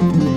Mm-hmm.